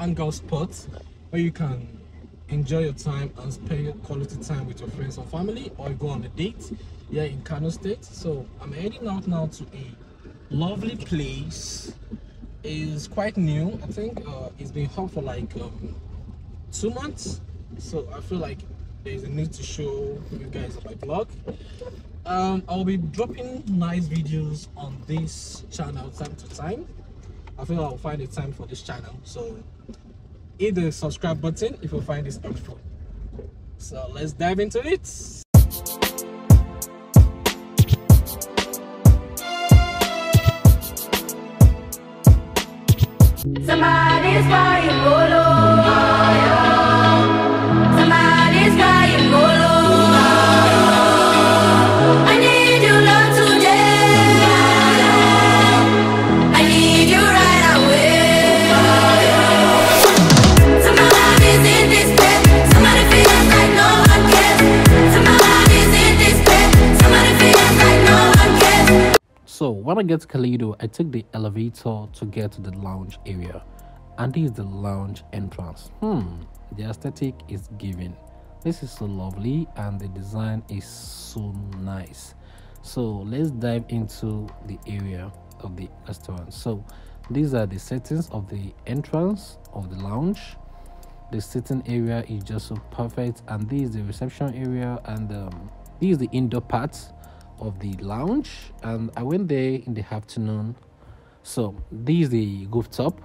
hangout spots where you can enjoy your time and spend quality time with your friends or family or go on a date here in kano state. So i'm heading out now to a lovely place. Is quite new i think. Uh, it's been hot for like um, two months. So i feel like there's a need to show you guys my vlog. Um i'll be dropping nice videos on this channel time to time i feel i'll find a time for this channel. So hit the subscribe button if you find this helpful. So let's dive into it. Somebody's buying when I get to Calido, I take the elevator to get to the lounge area. And this is the lounge entrance. Hmm, the aesthetic is giving. This is so lovely and the design is so nice. So let's dive into the area of the restaurant. So these are the settings of the entrance of the lounge. The sitting area is just so perfect, and this is the reception area, and um, this is the indoor part of the lounge and i went there in the afternoon. So this is the rooftop.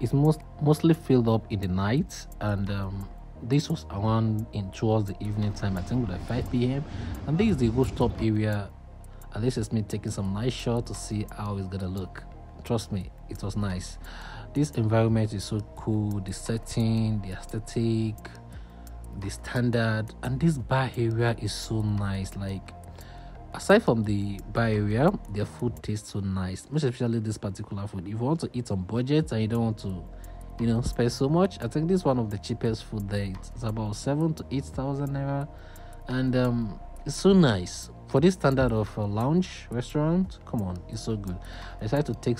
It's most mostly filled up in the night and um, this was around in towards the evening time i think like 5 p.m and this is the rooftop area. And this is me taking some nice shot to see how it's gonna look. Trust me it was nice. This environment is so cool the setting the aesthetic the standard and this bar area is so nice like aside from the bar area their food tastes so nice most especially this particular food. If you want to eat on budget and you don't want to you know spend so much i think this is one of the cheapest food there it's about seven to eight thousand naira. And um it's so nice. For this standard of a lounge restaurant come on it's so good. I decided to take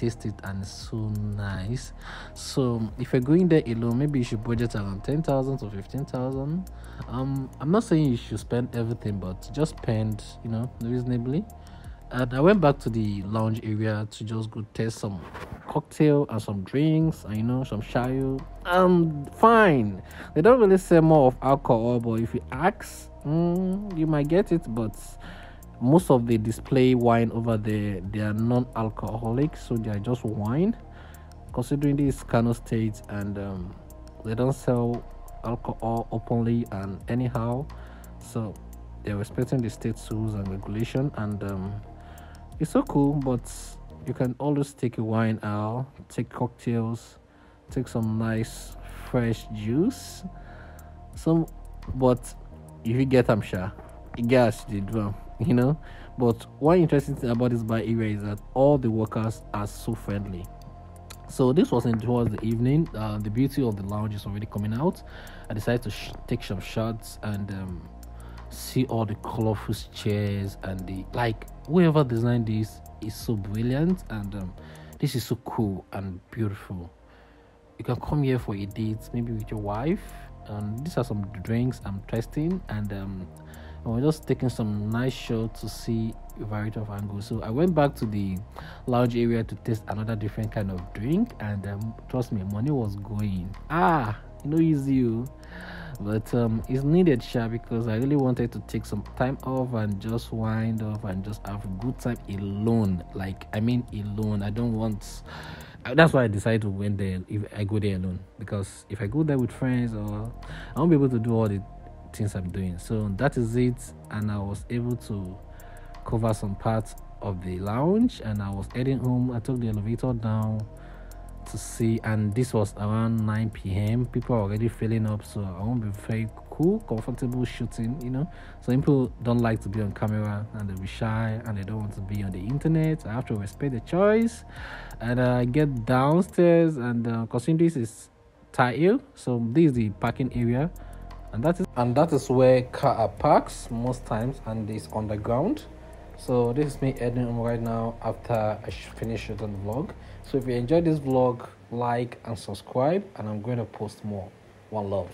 taste it and so nice. So if you're going there alone maybe you should budget around 10,000 to 15,000 um i'm not saying you should spend everything but just spend you know reasonably. And i went back to the lounge area to just go test some cocktail and some drinks and you know some shayo. Um fine. They don't really sell more of alcohol but if you ask mm, you might get it but most of the display wine over there they are non-alcoholic so they are just wine. Considering this Kano state and um, they don't sell alcohol openly and anyhow so they're respecting the state rules and regulation and um, it's so cool but you can always take a wine out take cocktails take some nice fresh juice. Some but if you get them sure gas did drum you know? But one interesting thing about this bar area is that all the workers are so friendly. So this was in towards the evening. Uh, the beauty of the lounge is already coming out. I decided to sh- take some shots and um, see all the colorful chairs and the like whoever designed this is so brilliant and um, this is so cool and beautiful. You can come here for a date maybe with your wife and these are some drinks i'm testing and um we're just taking some nice shots to see a variety of angles. So i went back to the lounge area to taste another different kind of drink and um, trust me money was going. Ah you know easy you but um it's needed sure because i really wanted to take some time off and just wind off and just have a good time alone. Like i mean alone. I don't want that's why I decided to went there if I go there alone. Because if I go there with friends or I won't be able to do all the things I'm doing. So that is it, and I was able to cover some parts of the lounge, and I was heading home. I took the elevator down to see, and this was around 9 p.m. People are already filling up, so I won't be very cool, comfortable shooting. You know, some people don't like to be on camera and they'll be shy and they don't want to be on the internet. I have to respect the choice, and uh, I get downstairs, and uh, this is tile, so this is the parking area and that is and that is where car parks most times and it's underground So this is me editing right now after I sh- finish shooting the vlog. So if you enjoyed this vlog, like and subscribe, and I'm going to post more. One love.